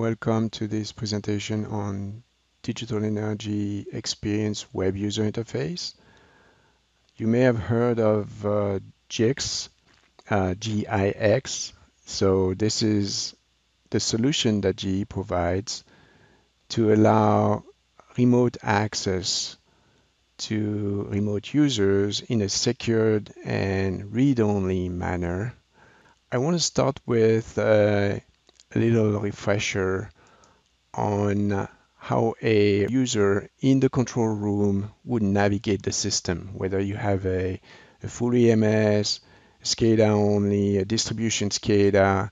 Welcome to this presentation on Digital Energy Experience Web User Interface. You may have heard of uh, GIX, uh, G-I-X. So this is the solution that GE provides to allow remote access to remote users in a secured and read-only manner. I want to start with uh, little refresher on how a user in the control room would navigate the system, whether you have a, a full EMS, SCADA only, a distribution SCADA,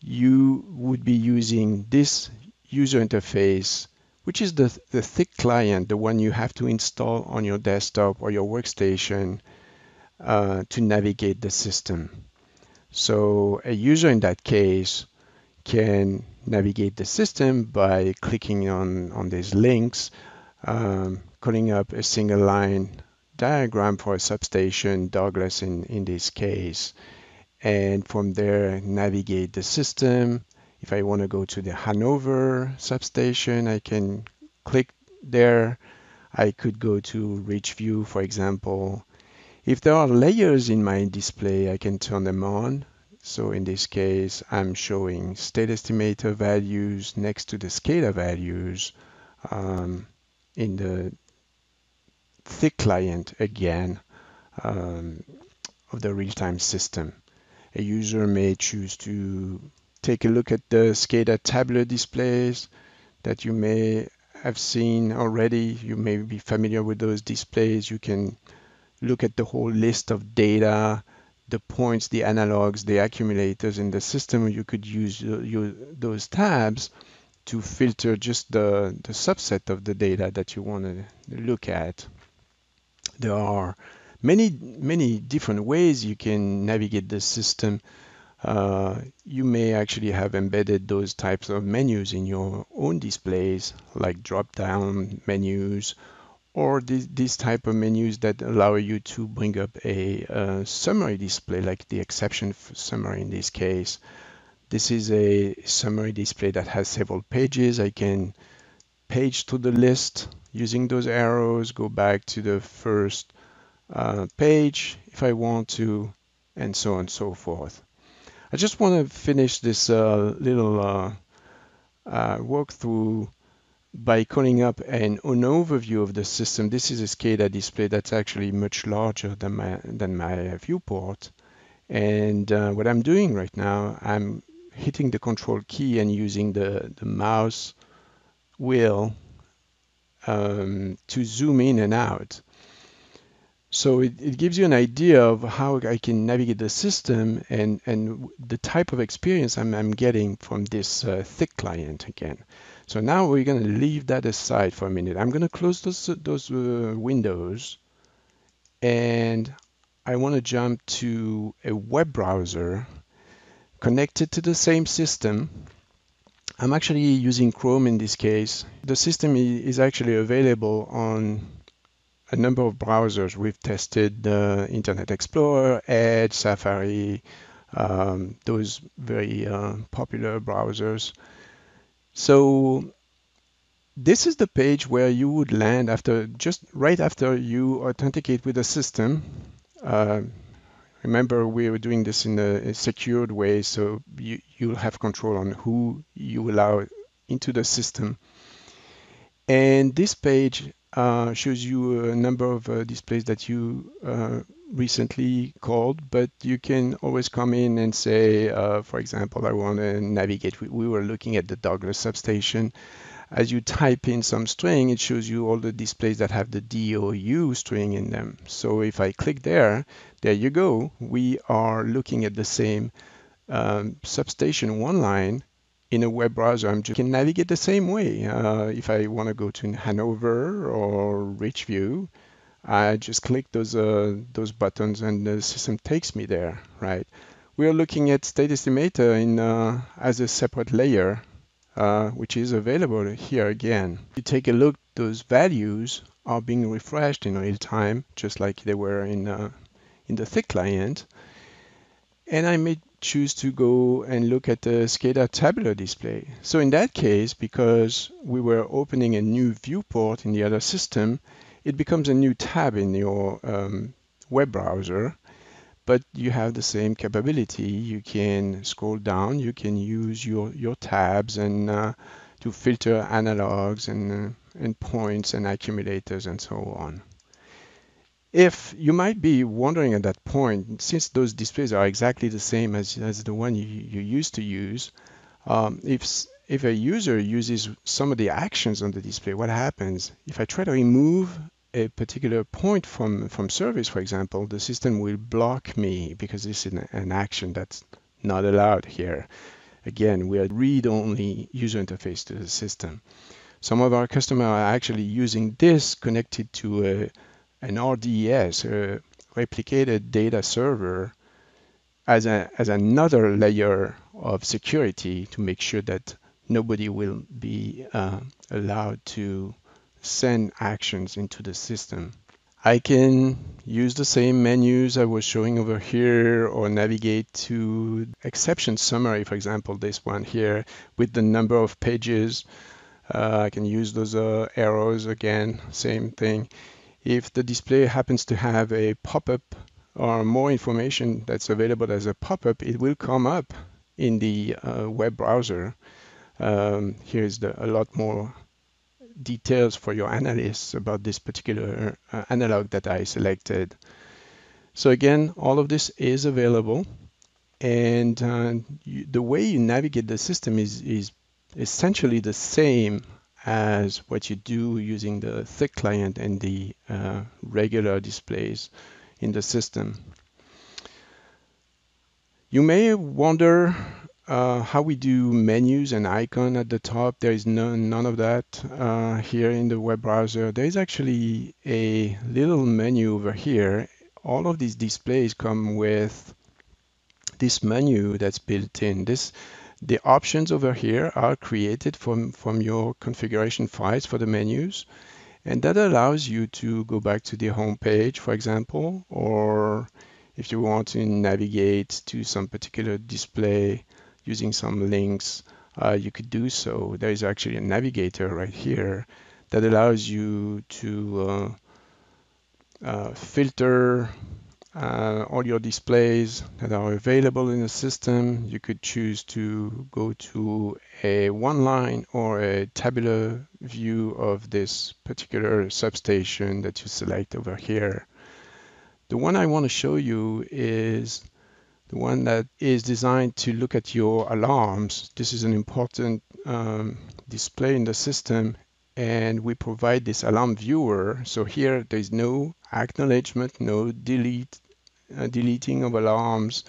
you would be using this user interface which is the, the thick client, the one you have to install on your desktop or your workstation uh, to navigate the system. So a user in that case can navigate the system by clicking on, on these links, um, calling up a single line diagram for a substation, Douglas in, in this case, and from there navigate the system, if I want to go to the Hanover substation, I can click there. I could go to Richview, for example. If there are layers in my display, I can turn them on. So in this case, I'm showing state estimator values next to the SCADA values um, in the thick client again um, of the real-time system. A user may choose to take a look at the SCADA tabular displays that you may have seen already. You may be familiar with those displays. You can look at the whole list of data, the points, the analogs, the accumulators in the system. You could use, use those tabs to filter just the, the subset of the data that you want to look at. There are many, many different ways you can navigate the system uh, you may actually have embedded those types of menus in your own displays, like drop-down menus, or these, type of menus that allow you to bring up a, a summary display, like the exception summary in this case. This is a summary display that has several pages. I can page to the list using those arrows, go back to the first uh, page if I want to, and so on and so forth. I just want to finish this uh, little uh, uh, walkthrough by calling up an, an, overview of the system. This is a SCADA display that's actually much larger than my, than my viewport. And uh, what I'm doing right now, I'm hitting the control key and using the, the mouse wheel um, to zoom in and out. So it, it, gives you an idea of how I can navigate the system and, and the type of experience I'm, I'm getting from this uh, thick client again. So now we're going to leave that aside for a minute. I'm going to close those, those uh, windows and I want to jump to a web browser connected to the same system. I'm actually using Chrome in this case. The system is actually available on a number of browsers. We've tested uh, Internet Explorer, Edge, Safari, um, those very uh, popular browsers. So this is the page where you would land after just right after you authenticate with the system. Uh, remember, we were doing this in a, secured way, so you, you'll have control on who you allow into the system. And this page shows you a number of uh, displays that you uh, recently called, but you can always come in and say, uh, for example, I want to navigate. We, we, were looking at the Douglas substation. As you type in some string, it shows you all the displays that have the DOU string in them. So if I click there, there you go. We are looking at the same um, substation one line in a web browser, i'm can navigate the same way. Uh, if I want to go to Hanover or Richview, I just click those uh, those buttons and the system takes me there, right? We are looking at state estimator in uh, as a separate layer, uh, which is available here again. You take a look, those values are being refreshed in real time, just like they were in uh, in the thick client. And I may choose to go and look at the SCADA tabular display. So in that case, because we were opening a new viewport in the other system, it becomes a new tab in your um, web browser, but you have the same capability. You can scroll down, you can use your, your tabs and uh, to filter analogs and, uh, and points and accumulators and so on. If you might be wondering at that point, since those displays are exactly the same as, as the one you, you used to use, um, if, if a user uses some of the actions on the display, what happens? If I try to remove a particular point from, from service, for example, the system will block me because this is an, an action that's not allowed here. Again, we are read-only user interface to the system. Some of our customers are actually using this connected to a an RDS, a replicated data server, as, a, as another layer of security to make sure that nobody will be uh, allowed to send actions into the system. I can use the same menus I was showing over here or navigate to exception summary, for example, this one here with the number of pages. Uh, I can use those uh, arrows again, same thing. If the display happens to have a pop-up or more information that's available as a pop-up, it will come up in the uh, web browser. Um, here's the, a lot more details for your analysts about this particular uh, analog that I selected. So again, all of this is available. And uh, you, the way you navigate the system is, is essentially the same as what you do using the thick client and the uh, regular displays in the system. You may wonder uh, how we do menus and icon at the top. There is none, none of that uh, here in the web browser. There is actually a little menu over here. All of these displays come with this menu that's built in. This the options over here are created from, from your configuration files for the menus. And that allows you to go back to the home page, for example, or if you want to navigate to some particular display using some links, uh, you could do so. There is actually a navigator right here that allows you to uh, uh, filter uh, all your displays that are available in the system. You could choose to go to a one line or a tabular view of this particular substation that you select over here. The one I want to show you is the one that is designed to look at your alarms. This is an important um, display in the system and we provide this alarm viewer. So here there's no acknowledgement, no delete uh, deleting of alarms.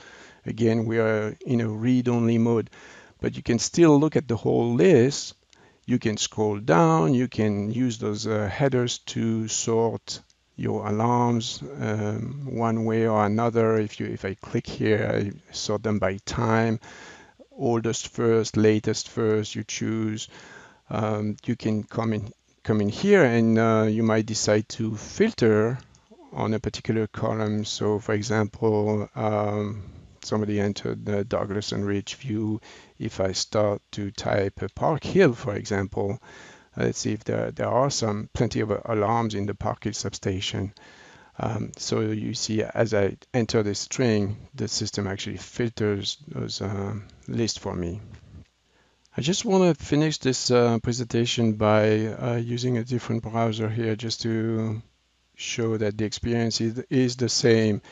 Again, we are in a read-only mode, but you can still look at the whole list. You can scroll down, you can use those uh, headers to sort your alarms um, one way or another. If you if I click here, I sort them by time, oldest first, latest first, you choose. Um, you can come in come in here and uh, you might decide to filter on a particular column. So for example, um, somebody entered the Douglas and Richview. If I start to type Park Hill, for example, let's see if there, there are some plenty of alarms in the Park Hill substation. Um, so you see, as I enter the string, the system actually filters those uh, lists for me. I just want to finish this uh, presentation by uh, using a different browser here just to show that the experience is, is the same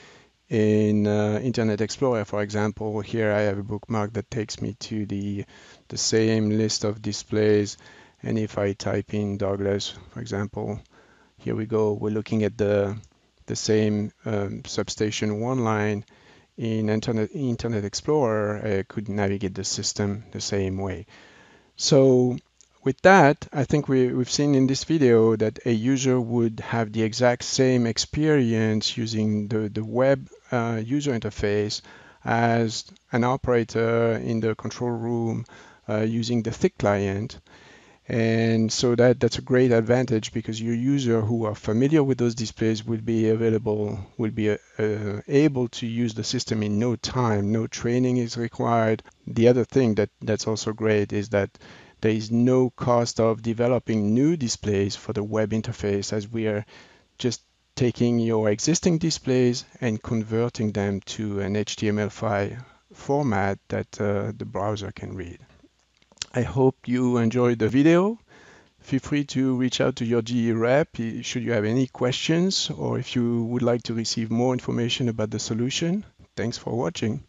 in uh, Internet Explorer, for example, here I have a bookmark that takes me to the, the same list of displays. And if I type in Douglas, for example, here we go, we're looking at the, the same um, substation one line in Internet, Internet Explorer, I could navigate the system the same way. So with that, I think we, have seen in this video that a user would have the exact same experience using the, the web uh, user interface as an operator in the control room uh, using the thick client. And so that, that's a great advantage because your user who are familiar with those displays will be available, will be uh, able to use the system in no time. No training is required. The other thing that, that's also great is that there is no cost of developing new displays for the web interface as we are just taking your existing displays and converting them to an HTML5 format that uh, the browser can read. I hope you enjoyed the video. Feel free to reach out to your GE rep should you have any questions or if you would like to receive more information about the solution. Thanks for watching.